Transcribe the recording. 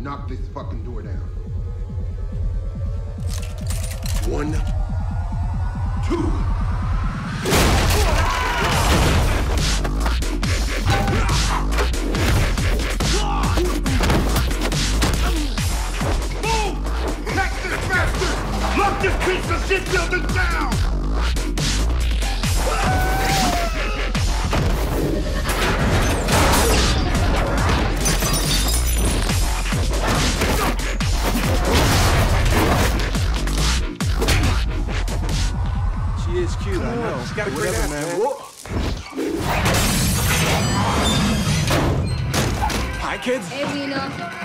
knock this fucking door down. One, two. Lock this piece of shit building down! Is cute, I know. She's got a great ass, man. man. Hi, kids. Hey, Lena.